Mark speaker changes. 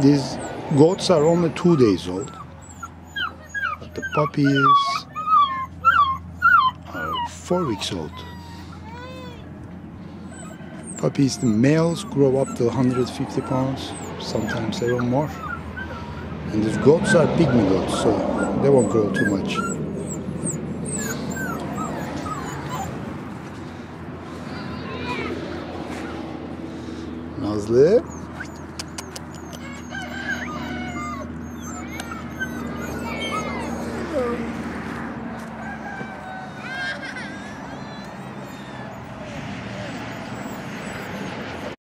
Speaker 1: These goats are only two days old. But the puppies are four weeks old. Puppies, the males grow up to 150 pounds, sometimes even more. And these goats are pygmy goats, so they won't grow too much. Nazlı.